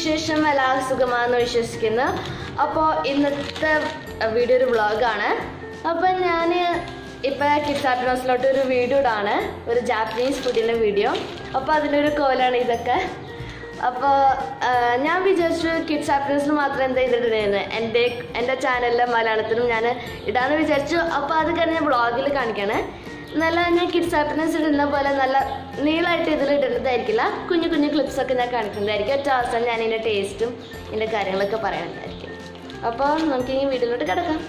വിശേഷം എല്ലാവർക്കും സുഖമാണെന്ന് വിശ്വസിക്കുന്നു. അപ്പോൾ ഇന്നത്തെ വീഡിയോ ഒരു വ്ളോഗാണ്. അപ്പം ഞാൻ ഇപ്പം കിഡ്സ് ആർട്ടിനോസിലോട്ട് ഒരു വീഡിയോ ഇടാണ്. ഒരു ജാപ്പനീസ് ഫുഡിന്റെ വീഡിയോ അപ്പോൾ അതിലൊരു കോലാണ് ഇതൊക്കെ. അപ്പോൾ ഞാൻ വിചാരിച്ചു കിഡ്സ് ആർട്ടിനോസിൽ മാത്രം എന്താ ഇതിടുന്നത് എന്റെ എന്റെ ചാനലിലെ മലയാളത്തിലും ഞാൻ ഇടാമെന്ന് വിചാരിച്ചു. അപ്പോൾ അത് കഴിഞ്ഞ് വ്ളോഗിൽ കാണിക്കാണ്. നല്ല ഞാൻ കിഡ്സ് ഹാപ്പിനെസ് ഇടുന്ന പോലെ നല്ല നീളായിട്ട് ഇതിൽ ഇടുന്നതായിരിക്കില്ല. കുഞ്ഞു കുഞ്ഞു ക്ലിപ്സ് ഒക്കെ ഞാൻ കാണിക്കുന്നതായിരിക്കും. ഒറ്റ അവസാനം ഞാൻ ഇതിന്റെ ടേസ്റ്റും ഇതിന്റെ കാര്യങ്ങളൊക്കെ പറയുന്നതായിരിക്കും അപ്പോൾ നമുക്ക് ഈ വീട്ടിലോട്ട് കിടക്കാം.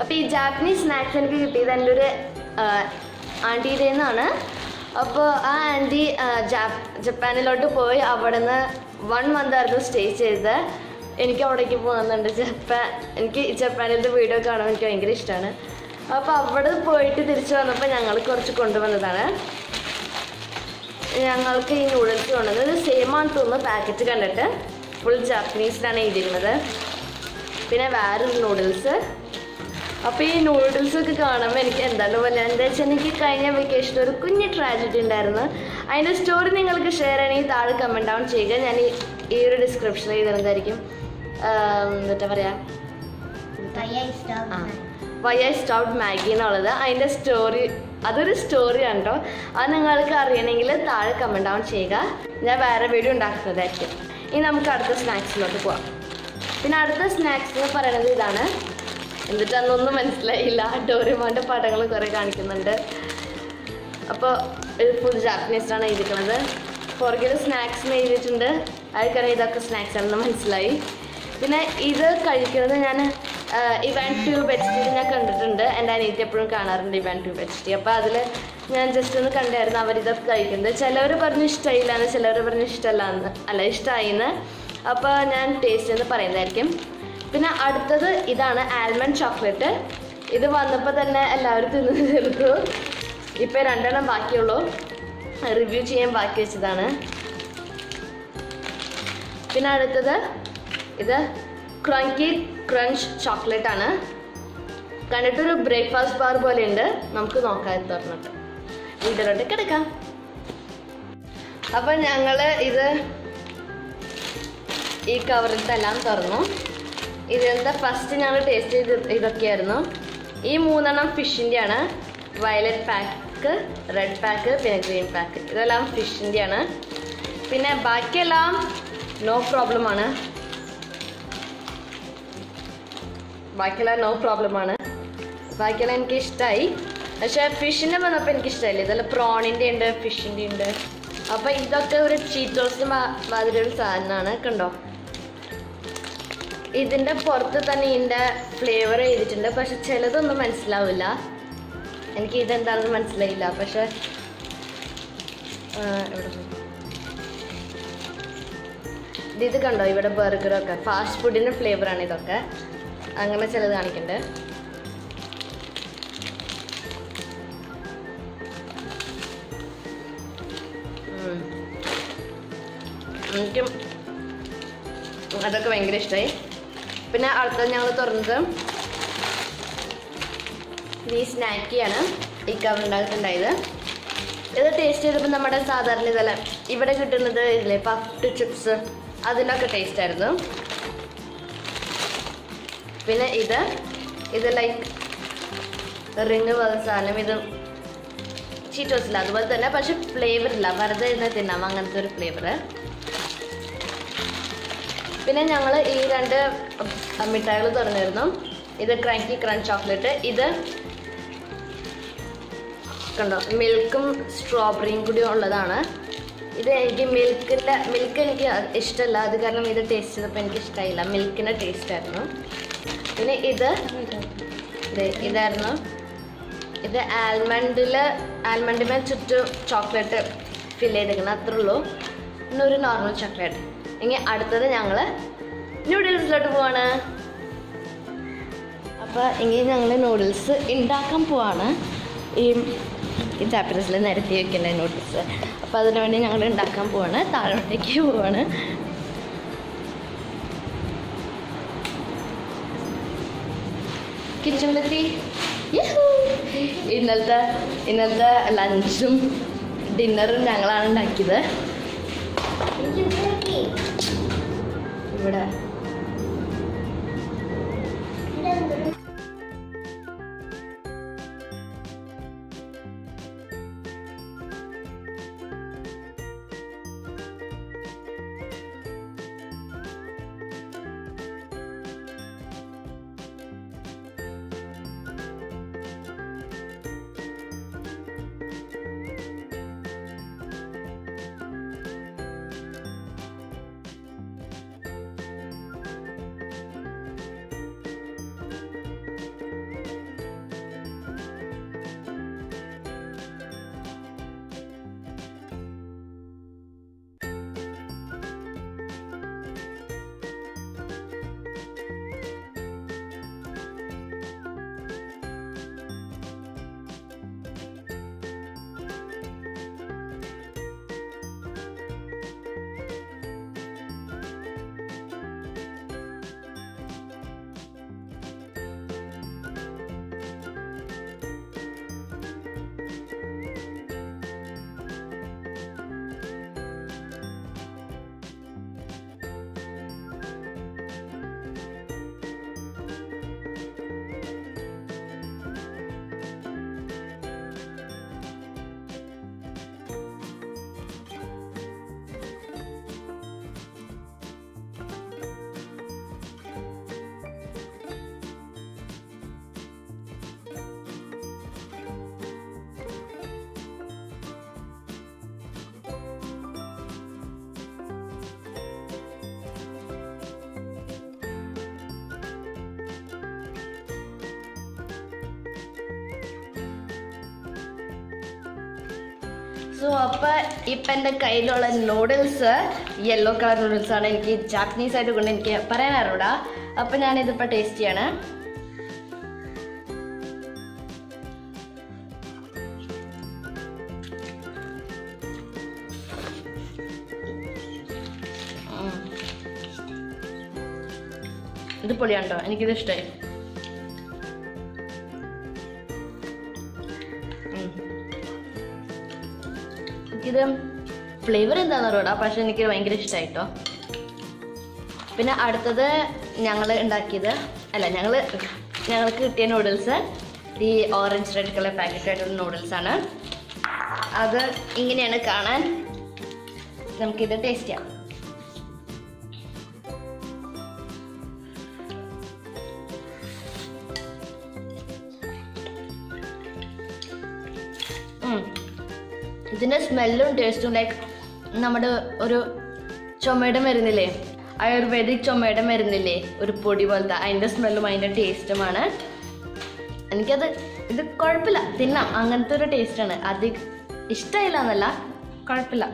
അപ്പോൾ ഈ ജാപ്പനീസ് സ്നാക്സ് എനിക്ക് കിട്ടിയത് എന്റെ ഒരു ആന്റിയുടെ നിന്നാണ് അപ്പോൾ ആ ആന്റി ജപ്പാനിലോട്ട് പോയി അവിടെ നിന്ന് വൺ മന്ത് ആയിരുന്നു സ്റ്റേ ചെയ്ത് എനിക്ക് അവിടേക്ക് പോകുന്നുണ്ട് ജപ്പാൻ എനിക്ക് ജപ്പാനിലത്തെ വീഡിയോ കാണാൻ എനിക്ക് ഭയങ്കര ഇഷ്ടമാണ്. അപ്പോൾ അവിടെ പോയിട്ട് തിരിച്ചു വന്നപ്പോൾ ഞങ്ങൾ കുറച്ച് കൊണ്ടുവന്നതാണ്. ഞങ്ങൾക്ക് ഈ നൂഡിൽസ് കൊണ്ടുവന്നത് ആണെന്ന് തോന്നുന്നു പാക്കറ്റ് കണ്ടിട്ട്. ഫുൾ ജാപ്പനീസിലാണ് എഴുതിയിരുന്നത്. പിന്നെ വേറൊരു നൂഡിൽസ് അപ്പോൾ ഈ നൂഡിൽസ് ഒക്കെ കാണുമ്പോൾ എനിക്ക് എന്താണ് പോലെ എന്താ വെച്ചാൽ എനിക്ക് കഴിഞ്ഞ വെക്കേഷൻ ഒരു കുഞ്ഞ് ട്രാജഡി ഉണ്ടായിരുന്നു. അതിന്റെ സ്റ്റോറി നിങ്ങൾക്ക് ഷെയർ ചെയ്യണമെങ്കിൽ താഴെ കമന്റ് ഡൗൺ ചെയ്യുക. ഞാൻ ഈ ഒരു ഡിസ്ക്രിപ്ഷനിൽ എഴുതുന്നതായിരിക്കും എന്താ പറയുക വൈ ഐ സ്റ്റോപ്പ് മാഗി എന്നുള്ളത് അതിന്റെ സ്റ്റോറി അതൊരു സ്റ്റോറിയാണ് കേട്ടോ അത് നിങ്ങൾക്ക് അറിയണമെങ്കിൽ താഴെ കമന്റ് ഡൗൺ ചെയ്യുക. ഞാൻ വേറെ വീഡിയോ ഉണ്ടാക്കുന്നതായിരിക്കും. ഇനി നമുക്ക് അടുത്ത സ്നാക്സിലോട്ട് പോവാം. പിന്നെ അടുത്ത സ്നാക്സ് എന്ന് പറയുന്നത് ഇതാണ്. എന്നിട്ട് അന്നൊന്നും മനസ്സിലായില്ല. ഡോറിമോന്റെ പടങ്ങൾ കുറേ കാണിക്കുന്നുണ്ട്. അപ്പോൾ ഇത് ഫുൾ ജാപ്പനീസാണ് എഴുതിക്കുന്നത് പുറകിൽ സ്നാക്സ് എഴുതിയിട്ടുണ്ട്. അതൊക്കെ ഇതൊക്കെ സ്നാക്സ് ആണെന്ന് മനസ്സിലായി. പിന്നെ ഇത് കഴിക്കുന്നത് ഞാൻ ഇവാൻ ടു എച്ച് ഞാൻ കണ്ടിട്ടുണ്ട്. എന്റെ അനിയത്തി എപ്പോഴും കാണാറുണ്ട് ഇവാൻ ടു എച്ച് അപ്പോൾ അതിൽ ഞാൻ ജസ്റ്റ് ഒന്ന് കണ്ടായിരുന്നു അവരിതൊക്കെ കഴിക്കുന്നത്. ചിലവർ പറഞ്ഞു ഇഷ്ടമായില്ലാന്ന് ചിലവർ പറഞ്ഞു ഇഷ്ടമല്ല എന്ന് അല്ല ഇഷ്ടമായി എന്ന് അപ്പോൾ ഞാൻ ടേസ്റ്റ് എന്ന് പറയുന്നതായിരിക്കും. പിന്നെ അടുത്തത് ഇതാണ് ആൽമണ്ട് ചോക്ലേറ്റ് ഇത് വന്നപ്പോൾ തന്നെ എല്ലാവരും തിന്ന് തീർത്തു. ഇപ്പോൾ രണ്ടെണ്ണം ബാക്കിയുള്ളൂ. റിവ്യൂ ചെയ്യാൻ ബാക്കി വെച്ചതാണ്. പിന്നെ അടുത്തത് ഇത് ക്രങ്കി ക്രഞ്ച് ചോക്ലേറ്റ് ആണ്. കണ്ടിട്ടൊരു ബ്രേക്ക്ഫാസ്റ്റ് ബാർ പോലെ ഉണ്ട് നമുക്ക് നോക്കാൻ തുറന്നിട്ട്. വീട്ടിലോട്ട് കിടക്കാം. അപ്പം ഞങ്ങൾ ഇത് ഈ കവറിലെല്ലാം തുറന്നു. ഇതിലത്തെ ഫസ്റ്റ് ഞങ്ങൾ ടേസ്റ്റ് ചെയ്ത് ഇതൊക്കെയായിരുന്നു. ഈ മൂന്നെണ്ണം ഫിഷിന്റെയാണ് വയലറ്റ് പാക്ക് റെഡ് പാക്ക് പിന്നെ ഗ്രീൻ പാക്ക് ഇതെല്ലാം ഫിഷിന്റെയാണ് പിന്നെ ബാക്കിയെല്ലാം നോ പ്രോബ്ലം ബാക്കിയെല്ലാം നോ പ്രോബ്ലം ആണ്. ബാക്കിയെല്ലാം എനിക്ക് ഇഷ്ടമായി പക്ഷേ ഫിഷിന്റെ വന്നപ്പോൾ എനിക്ക് ഇഷ്ടമായില്ല ഇതെല്ലാം പ്രോണിന്റെ ഉണ്ട് ഫിഷിന്റെ ഉണ്ട്. അപ്പോൾ ഇതൊക്കെ ഒരു ചീറ്റോസിന് മാതിരി ഒരു സാധനമാണ് കണ്ടോ? ഇതിന്റെ പുറത്ത് തന്നെ ഇതിന്റെ ഫ്ലേവർ ചെയ്തിട്ടുണ്ട് പക്ഷെ ചിലതൊന്നും മനസ്സിലാവില്ല. എനിക്ക് ഇതെന്താണെന്ന് മനസ്സിലായില്ല. പക്ഷെ ഇത് കണ്ടോ? ഇവിടെ ബർഗറൊക്കെ ഫാസ്റ്റ് ഫുഡിന്റെ ഫ്ലേവറാണ് ഇതൊക്കെ. അങ്ങനെ ചിലത് കാണിക്കണ്ട്. എനിക്കും അതൊക്കെ ഭയങ്കര ഇഷ്ടമായി പിന്നെ അടുത്തത് ഞങ്ങൾ തുറന്നത് ഈ സ്നാക്കിയാണ്. ഈ കവറുണ്ടായിട്ടുണ്ടായത് ഇത് ടേസ്റ്റ് ചെയ്തപ്പോൾ നമ്മുടെ സാധാരണ ഇതല്ല ഇവിടെ കിട്ടുന്നത് ഇതിലെ പഫ്ഡ് ചിപ്സ് അതിനൊക്കെ ടേസ്റ്റ് ആയിരുന്നു. പിന്നെ ഇത് ഇത് ലൈക്ക് റിങ് പോലെ സാധനം ഇത് ചീറ്റോസ് ഇല്ല അതുപോലെ തന്നെ പക്ഷെ ഫ്ലേവർ ഇല്ല. വെറുതെ ഇരുന്ന് തിന്നാം. അങ്ങനത്തെ ഒരു ഫ്ലേവർ പിന്നെ ഞങ്ങൾ ഈ രണ്ട് മിഠായികൾ തുറന്നിരുന്നു. ഇത് ക്രാങ്കി ക്രഞ്ച് ചോക്ലേറ്റ് ഇത് കണ്ടോ? മിൽക്കും സ്ട്രോബെറിയും കൂടി ഉള്ളതാണ്. ഇത് എനിക്ക് മിൽക്കിന്റെ മിൽക്ക് എനിക്ക് ഇഷ്ടമല്ല അത് കാരണം ഇത് ടേസ്റ്റ് ചെയ്തപ്പോൾ എനിക്ക് ഇഷ്ടമായില്ല മിൽക്കിന്റെ ടേസ്റ്റ് ആയിരുന്നു. പിന്നെ ഇത് ഇത് ഇതായിരുന്നു. ഇത് ആൽമണ്ടിൽ ആൽമണ്ടിമേ ചുറ്റും ചോക്ലേറ്റ് ഫിൽ ചെയ്തിരിക്കുന്നത് അത്രേ ഉള്ളൂ. പിന്നെ ഒരു നോർമൽ ചോക്ലേറ്റ് ഇനി അടുത്തത് ഞങ്ങൾ ന്യൂഡിൽസിലോട്ട് പോവാണ്. അപ്പോൾ ഇനി ഞങ്ങൾ നൂഡിൽസ് ഉണ്ടാക്കാൻ പോവാണ്. ഈ ഈ ജാപ്പനീസിൽ നിരത്തി വെക്കുന്ന നൂഡിൽസ് അപ്പോൾ അതിനു വേണ്ടി ഞങ്ങൾ ഉണ്ടാക്കാൻ പോവാണ്. താഴോട്ടേക്ക് പോവാണ്. കിച്ചണിലെത്തി ഇന്നലത്തെ ഇന്നലത്തെ ലഞ്ചും ഡിന്നറും ഞങ്ങളാണ് ഉണ്ടാക്കിയത്. ഇവിടെ. സോ അപ്പോൾ ഇപ്പം എന്റെ കയ്യിലുള്ള നൂഡിൽസ് യെല്ലോ കളർ നൂഡിൽസ് ആണ് എനിക്ക് ജാപ്പനീസ് ആയിട്ട് കൊണ്ട് എനിക്ക് പറയാൻ അറിയൂടാ അപ്പം ഞാനിതിപ്പോൾ ടേസ്റ്റ് ചെയ്യാണ്. ഇത് പൊളിയാണ്ടോ? എനിക്കിത് ഇഷ്ടമായി എനിക്കിത് ഫ്ലേവർ എന്താണെന്ന് അറിയാം പക്ഷെ എനിക്ക് ഭയങ്കര ഇഷ്ടമായിട്ടോ പിന്നെ അടുത്തത് ഞങ്ങൾ ഉണ്ടാക്കിയത് അല്ല ഞങ്ങൾ ഞങ്ങൾക്ക് കിട്ടിയ നൂഡിൽസ് ഈ ഓറഞ്ച് റെഡ് കളർ പാക്കറ്റ് ആയിട്ടുള്ള ആണ്. അത് ഇങ്ങനെയാണ് കാണാൻ. നമുക്കിത് ടേസ്റ്റ് ചെയ്യാം. ഇതിന്റെ സ്മെല്ലും ടേസ്റ്റും ലൈക്ക് നമ്മുടെ ഒരു ചുമയുടെ മരുന്നില്ലേ? ആയുർവേദിക് ചുമയുടെ മരുന്നില്ലേ? ഒരു പൊടി പോലത്തെ അതിന്റെ സ്മെല്ലും അതിന്റെ ടേസ്റ്റുമാണ്. എനിക്കത് ഇത് കുഴപ്പമില്ല തിന്നാം. അങ്ങനത്തെ ഒരു ടേസ്റ്റാണ് അത് ഇഷ്ടമില്ല എന്നല്ല കുഴപ്പമില്ല.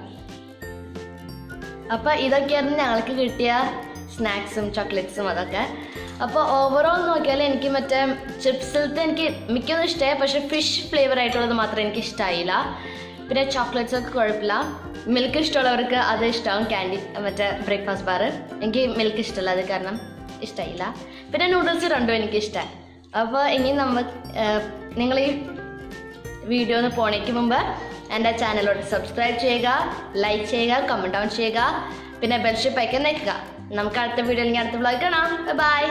അപ്പോൾ ഇതൊക്കെയായിരുന്നു ഞങ്ങൾക്ക് കിട്ടിയ സ്നാക്സും ചോക്ലേറ്റ്സും അതൊക്കെ. അപ്പോൾ ഓവറോൾ നോക്കിയാൽ എനിക്ക് മറ്റേ ചിപ്സിലത്തെ എനിക്ക് മിക്കൊന്നും ഇഷ്ടമായി പക്ഷേ ഫിഷ് ഫ്ലേവർ ആയിട്ടുള്ളത് മാത്രമേ എനിക്ക് ഇഷ്ടമായില്ല പിന്നെ ചോക്ലേറ്റ്സ് ഒക്കെ കുഴപ്പമില്ല. മിൽക്ക് ഇഷ്ടമുള്ളവർക്ക് അത് ഇഷ്ടമാവും. ക്യാൻഡി മറ്റേ ബ്രേക്ക്ഫാസ്റ്റ് ബാർ എനിക്ക് മിൽക്ക് ഇഷ്ടമല്ല അത് കാരണം ഇഷ്ടമായില്ല. പിന്നെ നൂഡിൽസ് രണ്ടും എനിക്ക് ഇഷ്ടമായി അപ്പോൾ ഇനി നമ്മൾ നിങ്ങൾ ഈ വീഡിയോ ഒന്ന് പോണേക്ക് മുമ്പ് എന്റെ ചാനലോട്ട് സബ്സ്ക്രൈബ് ചെയ്യുക ലൈക്ക് ചെയ്യുക കമന്റ് ഡൗൺ ചെയ്യുക പിന്നെ ബെൽഷിപ്പ് അയക്കാൻ നിൽക്കുക നമുക്ക് അടുത്ത വീഡിയോയിൽ അടുത്ത വ്ളോഗ് കാണാം. ബൈ